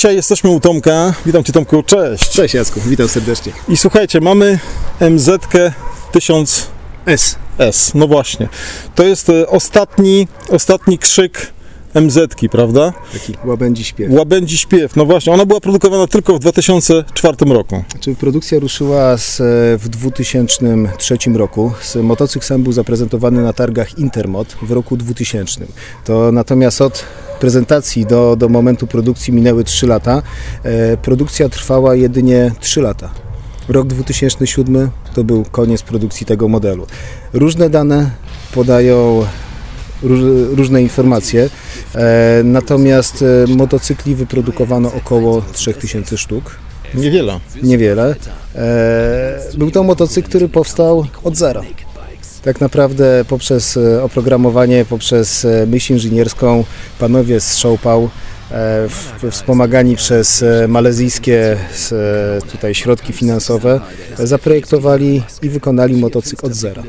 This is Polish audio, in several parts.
Dzisiaj jesteśmy u Tomka. Witam Cię Tomku, cześć. Cześć Jacku, witam serdecznie. I słuchajcie, mamy MZ 1000 S. S. No właśnie. To jest e, ostatni, ostatni krzyk MZ-ki, prawda? Taki łabędzi śpiew. Łabędzi śpiew. No właśnie, ona była produkowana tylko w 2004 roku. Czy produkcja ruszyła z, e, w 2003 roku. Z- Motocykl sam był zaprezentowany na targach Intermot w roku 2000. To natomiast od prezentacji do, do momentu produkcji minęły 3 lata. E, produkcja trwała jedynie 3 lata. Rok 2007 to był koniec produkcji tego modelu. Różne dane podają róż, różne informacje, e, natomiast e, motocykli wyprodukowano około 3000 sztuk Niewiele. niewiele. Był to motocykl, który powstał od zera. Tak naprawdę poprzez e, oprogramowanie, poprzez e, myśl inżynierską panowie z Szopał, wspomagani przez e, malezyjskie e, tutaj środki finansowe, zaprojektowali i wykonali motocykl od zera.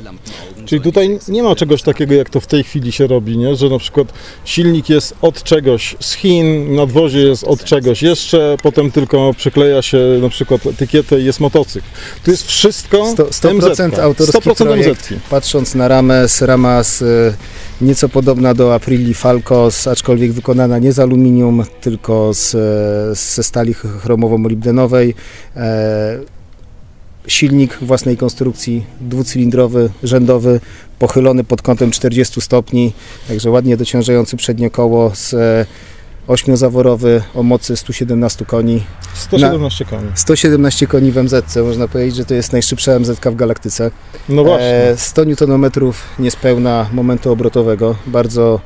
Czyli tutaj nie ma czegoś takiego, jak to w tej chwili się robi, nie? że na przykład silnik jest od czegoś z Chin, nadwozie jest od czegoś jeszcze, potem tylko przykleja się na przykład etykietę i jest motocykl. Tu jest wszystko 100%, 100% MZ-ka. autorski 100% projekt. MZ-ki. Patrząc na ramę, z rama z, e, nieco podobna do Aprili Falcos, aczkolwiek wykonana nie z aluminium, tylko z, e, ze stali ch- chromowo-molibdenowej. E, silnik własnej konstrukcji, dwucylindrowy, rzędowy, pochylony pod kątem 40 stopni, także ładnie dociążający przednie koło z e, ośmiozaworowy o mocy 117 koni. 117 koni. 117 koni w MZ, można powiedzieć, że to jest najszybsza MZ w galaktyce. No właśnie. E, 100 Nm niespełna momentu obrotowego, bardzo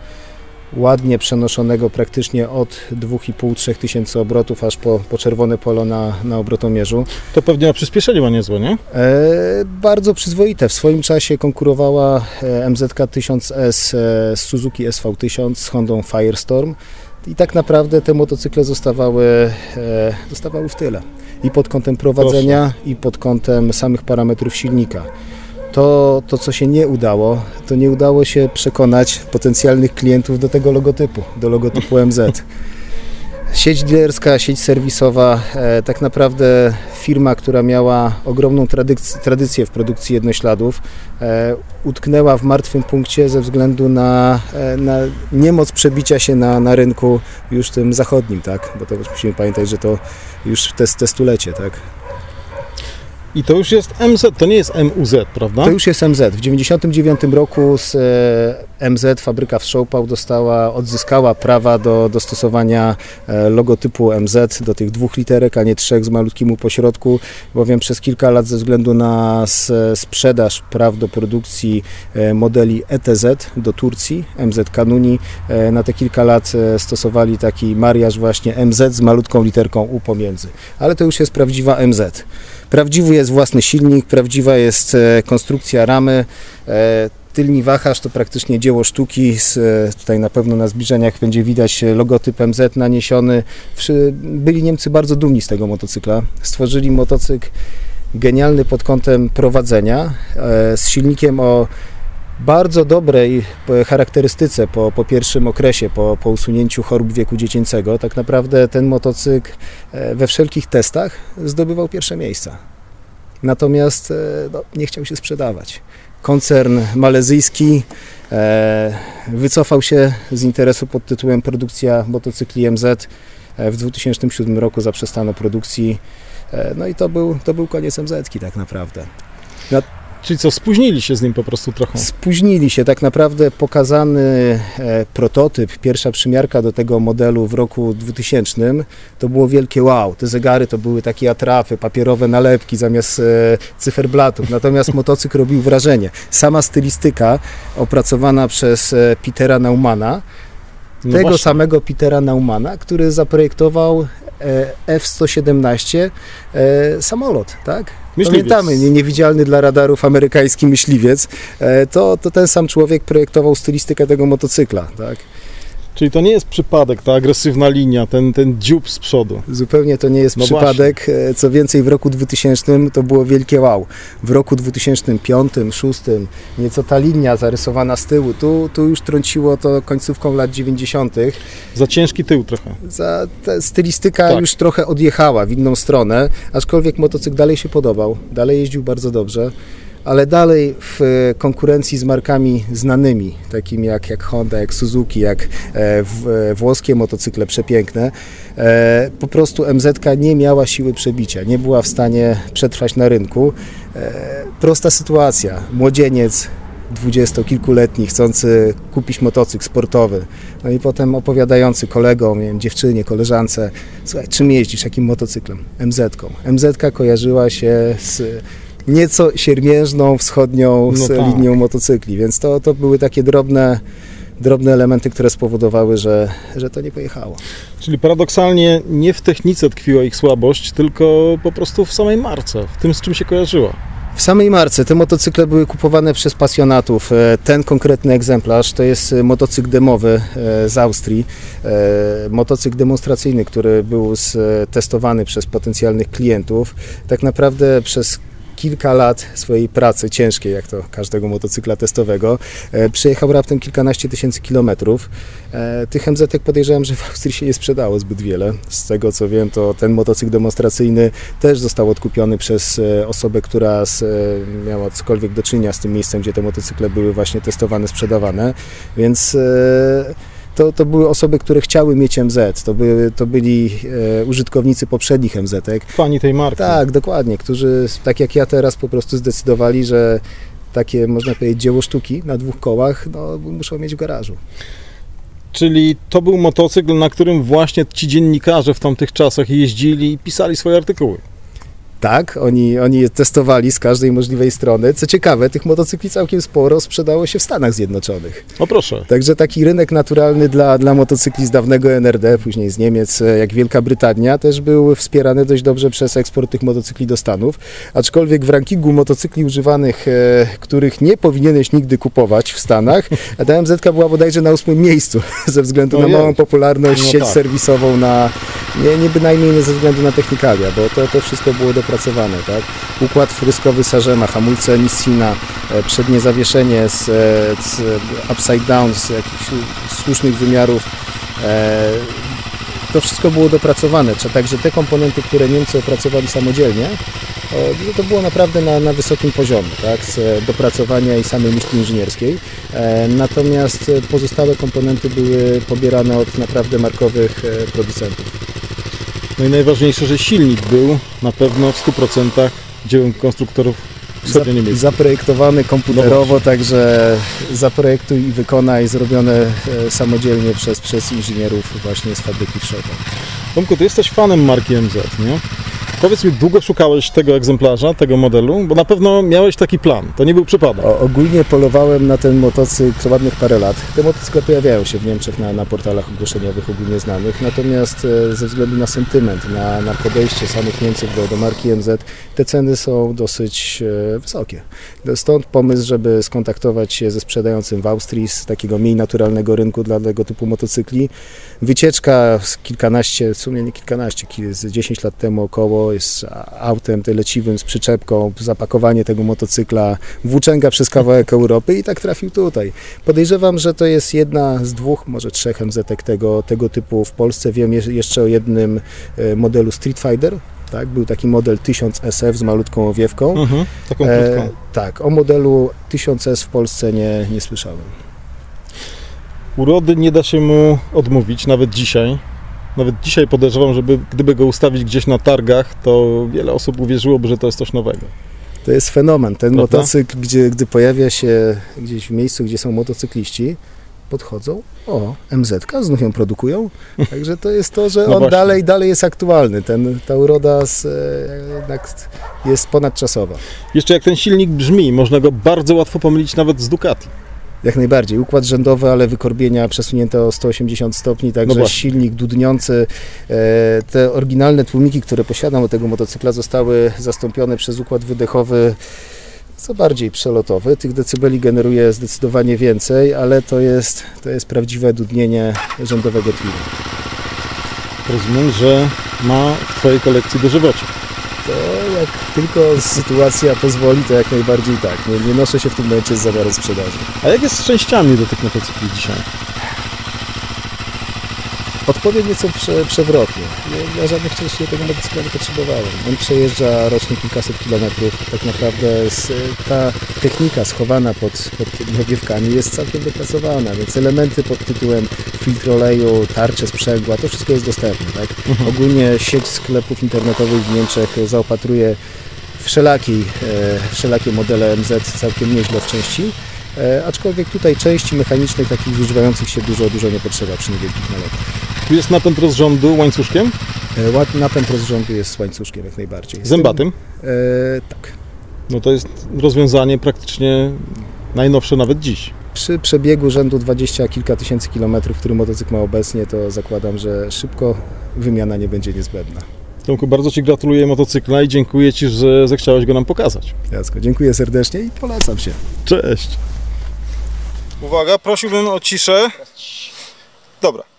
ładnie przenoszonego praktycznie od 2,5-3 tysięcy obrotów aż po, po czerwone polo na, na obrotomierzu. To pewnie na przyspieszenie ma niezłe, nie? E, bardzo przyzwoite. W swoim czasie konkurowała e, MZK 1000S e, z Suzuki SV1000 z Hondą Firestorm i tak naprawdę te motocykle zostawały, e, zostawały w tyle. I pod kątem prowadzenia, i pod kątem samych parametrów silnika. To, to, co się nie udało, to nie udało się przekonać potencjalnych klientów do tego logotypu, do logotypu MZ. Sieć dealerska, sieć serwisowa, e, tak naprawdę firma, która miała ogromną tradyc- tradycję w produkcji jednośladów, e, utknęła w martwym punkcie ze względu na, e, na niemoc przebicia się na, na rynku już tym zachodnim, tak? Bo to musimy pamiętać, że to już te, te stulecie, tak? I to już jest MZ, to nie jest MUZ, prawda? To już jest MZ. W 1999 roku z e, MZ fabryka w Szopał dostała, odzyskała prawa do, do stosowania e, logotypu MZ do tych dwóch literek, a nie trzech z malutkim u pośrodku, bowiem przez kilka lat ze względu na sprzedaż praw do produkcji e, modeli ETZ do Turcji, MZ Kanuni, e, na te kilka lat stosowali taki mariaż właśnie MZ z malutką literką U pomiędzy. Ale to już jest prawdziwa MZ. Prawdziwy jest własny silnik, prawdziwa jest konstrukcja ramy. Tylni wachlarz to praktycznie dzieło sztuki. E, tutaj na pewno na zbliżeniach będzie widać e, logotyp MZ naniesiony. Byli Niemcy bardzo dumni z tego motocykla. Stworzyli motocykl genialny pod kątem prowadzenia, e, z silnikiem o bardzo dobrej charakterystyce po, po pierwszym okresie, po, po usunięciu chorób wieku dziecięcego. Tak naprawdę ten motocykl we wszelkich testach zdobywał pierwsze miejsca. Natomiast no, nie chciał się sprzedawać. Koncern malezyjski e, wycofał się z interesu pod tytułem produkcja motocykli MZ. E, W 2007 roku zaprzestano produkcji. E, No i to był, to był koniec MZ-ki tak naprawdę. Czyli co, spóźnili się z nim po prostu trochę. Spóźnili się tak naprawdę pokazany e, prototyp, pierwsza przymiarka do tego modelu w roku 2000 to było wielkie wow. Te zegary to były takie atrapy, papierowe nalepki zamiast e, cyferblatów. Natomiast motocykl robił wrażenie. Sama stylistyka opracowana przez e, Petera Naumana, No tego właśnie. samego Petera Naumana, który zaprojektował F-117 e, samolot, tak? Myśliwiec. Pamiętamy, nie, niewidzialny dla radarów amerykański myśliwiec, e, to, to ten sam człowiek projektował stylistykę tego motocykla, tak? Czyli to nie jest przypadek, ta agresywna linia, ten, ten dziób z przodu. Zupełnie to nie jest No przypadek. E, Co więcej, w roku 2000 to było wielkie wow. W roku 2005, 2006 nieco ta linia zarysowana z tyłu, tu, tu już trąciło to końcówką lat 90. Za ciężki tył trochę. Za, stylistyka Tak. już trochę odjechała w inną stronę, aczkolwiek motocykl dalej się podobał, dalej jeździł bardzo dobrze. Ale dalej w konkurencji z markami znanymi, takimi jak, jak Honda, jak Suzuki, jak e, e, włoskie motocykle przepiękne, e, po prostu MZ nie miała siły przebicia, nie była w stanie przetrwać na rynku. Prosta sytuacja. Młodzieniec dwudziestokilkuletni chcący kupić motocykl sportowy, no i potem opowiadający kolegom, wiem, dziewczynie, koleżance, słuchaj, czym jeździsz, jakim motocyklem? MZ-ką. MZ-ka kojarzyła się z nieco siermiężną, wschodnią No tak. linią motocykli, więc to, to były takie drobne, drobne elementy, które spowodowały, że, że to nie pojechało. Czyli paradoksalnie nie w technice tkwiła ich słabość, tylko po prostu w samej marce, w tym z czym się kojarzyła. W samej marce te motocykle były kupowane przez pasjonatów. E, Ten konkretny egzemplarz to jest e, motocykl demowy e, z Austrii. Motocykl demonstracyjny, który był testowany przez potencjalnych klientów. Tak naprawdę przez kilka lat swojej pracy ciężkiej, jak to każdego motocykla testowego, e, przejechał raptem kilkanaście tysięcy kilometrów. E, Tych MZ podejrzewam, że w Austrii się nie sprzedało zbyt wiele. Z tego co wiem, to ten motocykl demonstracyjny też został odkupiony przez e, osobę, która z, miała cokolwiek do czynienia z tym miejscem, gdzie te motocykle były właśnie testowane, sprzedawane, więc to, to były osoby, które chciały mieć MZ, to, były, to byli e, użytkownicy poprzednich MZ-ek. Fani tej marki. Tak, dokładnie, którzy tak jak ja teraz po prostu zdecydowali, że takie można powiedzieć dzieło sztuki na dwóch kołach no, muszą mieć w garażu. Czyli to był motocykl, na którym właśnie ci dziennikarze w tamtych czasach jeździli i pisali swoje artykuły. Tak, oni, oni je testowali z każdej możliwej strony. Co ciekawe, tych motocykli całkiem sporo sprzedało się w Stanach Zjednoczonych. O proszę. Także taki rynek naturalny dla, dla motocykli z dawnego NRD, później z Niemiec, e, jak Wielka Brytania, też był wspierany dość dobrze przez eksport tych motocykli do Stanów. Aczkolwiek w rankingu motocykli używanych, e, których nie powinieneś nigdy kupować w Stanach, ta MZ była bodajże na ósmym miejscu ze względu na Ojej. małą popularność, No sieć tak. serwisową, na, nie, nie bynajmniej nie ze względu na technikalia, bo to, to wszystko było dopracowane. Tak? Układ wtryskowy Sarzema, hamulce Nissina, e, przednie zawieszenie z, e, z upside down, z jakichś słusznych wymiarów. E, To wszystko było dopracowane, także te komponenty, które Niemcy opracowali samodzielnie, no to było naprawdę na, na wysokim poziomie, tak, z dopracowania i samej myśli inżynierskiej. Natomiast pozostałe komponenty były pobierane od naprawdę markowych producentów. No i najważniejsze, że silnik był na pewno w 100% dziełem konstruktorów wschodnio-niemieckich. Zaprojektowany komputerowo, także zaprojektuj i wykonaj, zrobione e, samodzielnie przez, przez inżynierów właśnie z fabryki w Szopach. Tomku, ty jesteś fanem marki MZ, nie? Powiedz mi, długo szukałeś tego egzemplarza, tego modelu? Bo na pewno miałeś taki plan, to nie był przypadek. O, ogólnie polowałem na ten motocykl ładnych parę lat. Te motocykle pojawiają się w Niemczech na, na portalach ogłoszeniowych ogólnie znanych, natomiast e, ze względu na sentyment, na, na podejście samych Niemców do, do marki MZ, te ceny są dosyć e, wysokie. Stąd pomysł, żeby skontaktować się ze sprzedającym w Austrii z takiego mniej naturalnego rynku dla tego typu motocykli. Wycieczka z kilkanaście, w sumie nie kilkanaście, kil- z 10 lat temu około, jest autem tyle leciwym z przyczepką, zapakowanie tego motocykla, włóczęga przez kawałek Europy i tak trafił tutaj. Podejrzewam, że to jest jedna z dwóch, może trzech MZ tego, tego typu w Polsce. Wiem je- jeszcze o jednym e, modelu Street Fighter. Tak, był taki model 1000 SF z malutką owiewką. Mhm, taką E, krótką. tak, o modelu 1000S w Polsce nie, nie słyszałem. Urody nie da się mu odmówić, nawet dzisiaj. Nawet dzisiaj podejrzewam, żeby gdyby go ustawić gdzieś na targach, to wiele osób uwierzyłoby, że to jest coś nowego. To jest fenomen. Ten Prawda? motocykl, gdzie, gdy pojawia się gdzieś w miejscu, gdzie są motocykliści, podchodzą, o, MZ, znów ją produkują. Także to jest to, że No on dalej, dalej jest aktualny. Ten, ta uroda z, e, jednak jest ponadczasowa. Jeszcze jak ten silnik brzmi, można go bardzo łatwo pomylić nawet z Ducati. Jak najbardziej. Układ rzędowy, ale wykorbienia przesunięte o 180 stopni, także No silnik dudniący. E, Te oryginalne tłumiki, które posiadam do tego motocykla zostały zastąpione przez układ wydechowy co bardziej przelotowy. Tych decybeli generuje zdecydowanie więcej, ale to jest, to jest prawdziwe dudnienie rzędowego twiru. Rozumiem, że ma w Twojej kolekcji dożywocie. To jak tylko sytuacja pozwoli, to jak najbardziej tak. Nie, nie noszę się w tym momencie z zamiarem sprzedaży. A jak jest z częściami do tych motocykli dzisiaj? Odpowiem nieco prze, przewrotnie. Ja, ja żadnych części tego motocykla nie potrzebowałem. On przejeżdża rocznie kilkaset kilometrów. Tak naprawdę z, ta technika schowana pod, pod tymi owiewkami jest całkiem dopracowana, więc elementy pod tytułem filtr oleju, tarcze sprzęgła, to wszystko jest dostępne. Tak? Ogólnie sieć sklepów internetowych w Niemczech zaopatruje wszelakiej, e, wszelakie modele MZ całkiem nieźle w części. E, aczkolwiek tutaj części mechanicznej takich zużywających się dużo, dużo nie potrzeba przy niewielkich nalotach. Tu jest napęd rozrządu łańcuszkiem, E, Napęd rozrządu jest z łańcuszkiem jak najbardziej. Z zębatym. Tym, e, tak. No to jest rozwiązanie praktycznie najnowsze nawet dziś. Przy przebiegu rzędu 20 kilka tysięcy kilometrów, który motocykl ma obecnie, to zakładam, że szybko wymiana nie będzie niezbędna. Tomku, bardzo Ci gratuluję motocykla i dziękuję Ci, że zechciałeś go nam pokazać. Jacko, dziękuję serdecznie i polecam się. Cześć. Uwaga, prosiłbym o ciszę. Dobra.